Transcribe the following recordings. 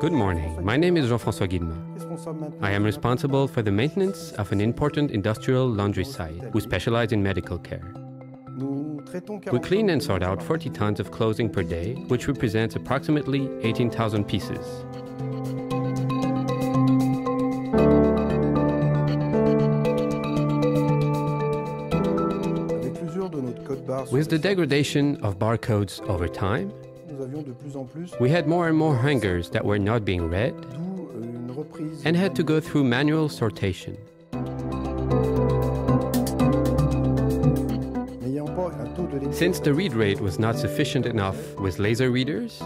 Good morning. My name is Jean-François Guillemot. I am responsible for the maintenance of an important industrial laundry site who specialize in medical care. We clean and sort out 40 tons of clothing per day, which represents approximately 18,000 pieces. With the degradation of barcodes over time, we had more and more hangers that were not being read and had to go through manual sortation. Since the read rate was not sufficient enough with laser readers,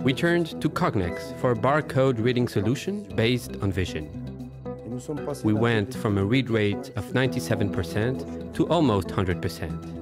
we turned to Cognex for a barcode reading solution based on vision. We went from a read rate of 97% to almost 100%.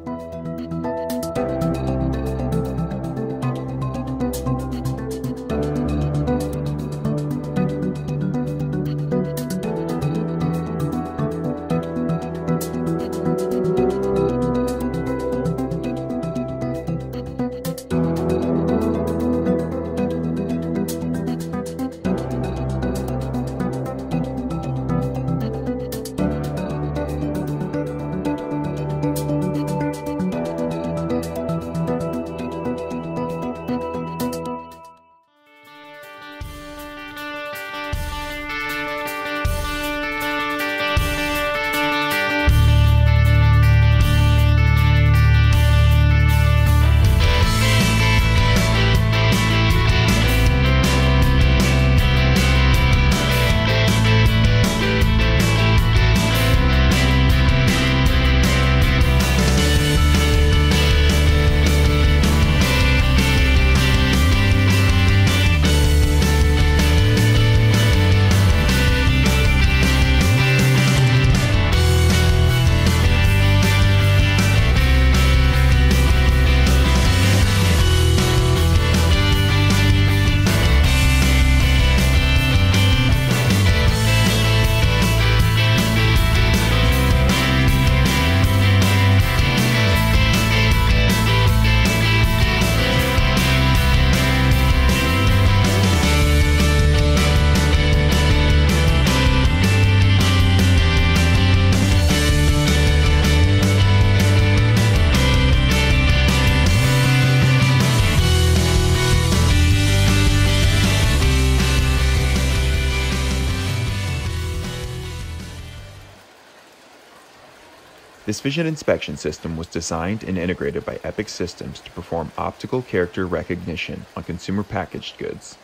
This vision inspection system was designed and integrated by Epic Systems to perform optical character recognition on consumer packaged goods.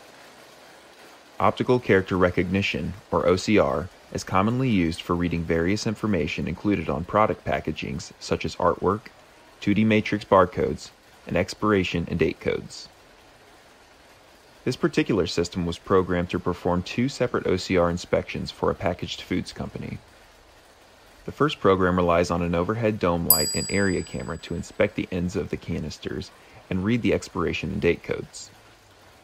Optical character recognition, or OCR, is commonly used for reading various information included on product packagings such as artwork, 2D matrix barcodes, and expiration and date codes. This particular system was programmed to perform two separate OCR inspections for a packaged foods company. The first program relies on an overhead dome light and area camera to inspect the ends of the canisters and read the expiration and date codes.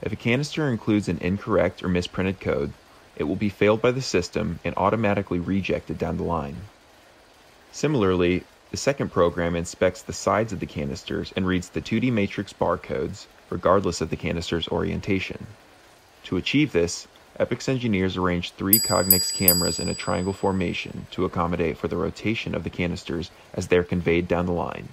If a canister includes an incorrect or misprinted code, it will be failed by the system and automatically rejected down the line. Similarly, the second program inspects the sides of the canisters and reads the 2D matrix barcodes, regardless of the canister's orientation. To achieve this, Epic's engineers arranged three Cognex cameras in a triangle formation to accommodate for the rotation of the canisters as they're conveyed down the line.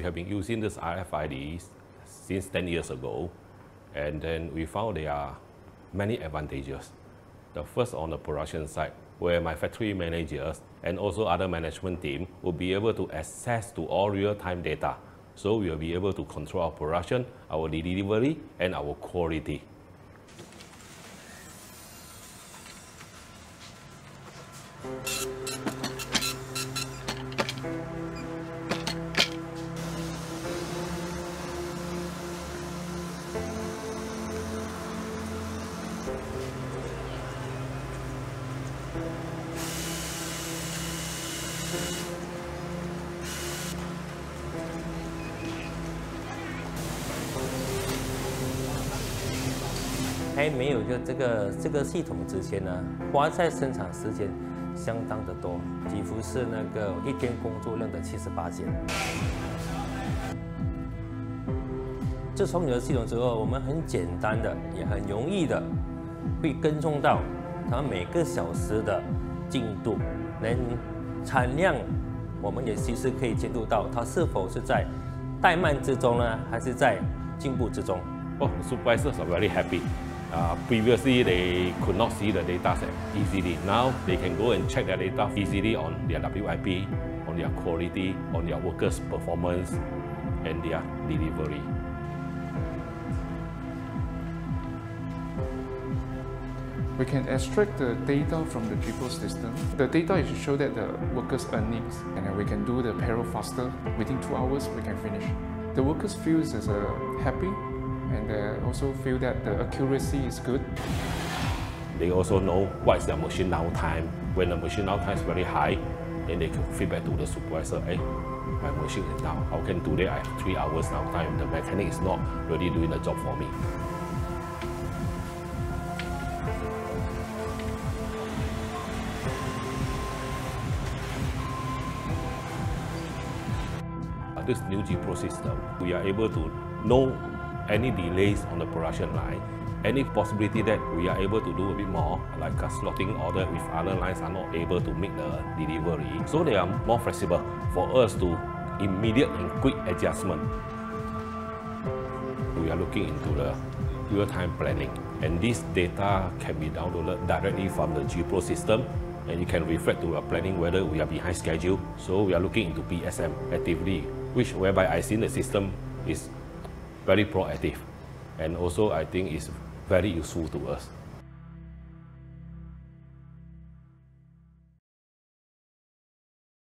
We have been using this RFID since 10 years ago, and then we found there are many advantages. The first on the production side, where my factory managers and also other management team will be able to access to all real-time data. So we will be able to control our production, our delivery, and our quality. 还没有就这个这个系统之前呢，花在生产时间相当的多，几乎是那个一天工作量的七十八件。自从有了系统之后，我们很简单的，也很容易的，会跟踪到它每个小时的进度，连产量，我们也其实可以监督到它是否是在怠慢之中呢，还是在进步之中。哦 supervisor very happy. Uh, previously, they could not see the data set easily. Now, they can go and check their data easily on their WIP, on their quality, on their workers' performance, and their delivery. We can extract the data from the GPRO system. The data is to show that the workers' earnings, and then we can do the payroll faster. Within two hours, we can finish. The workers feel as uh, happy, and uh, also feel that the accuracy is good. They also know what is their machine downtime. When the machine downtime is very high, then they can feedback to the supervisor, hey, my machine is down. How can today I have three hours downtime? The mechanic is not really doing the job for me. this new GPRO system, we are able to know any delays on the production line, any possibility that we are able to do a bit more, like a slotting order if other lines are not able to make the delivery. So they are more flexible for us to immediate and quick adjustment. We are looking into the real-time planning and this data can be downloaded directly from the GPRO system and you can reflect to our planning whether we are behind schedule. So we are looking into PSM actively which whereby I see the system is very proactive and also I think is very useful to us.